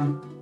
Bye.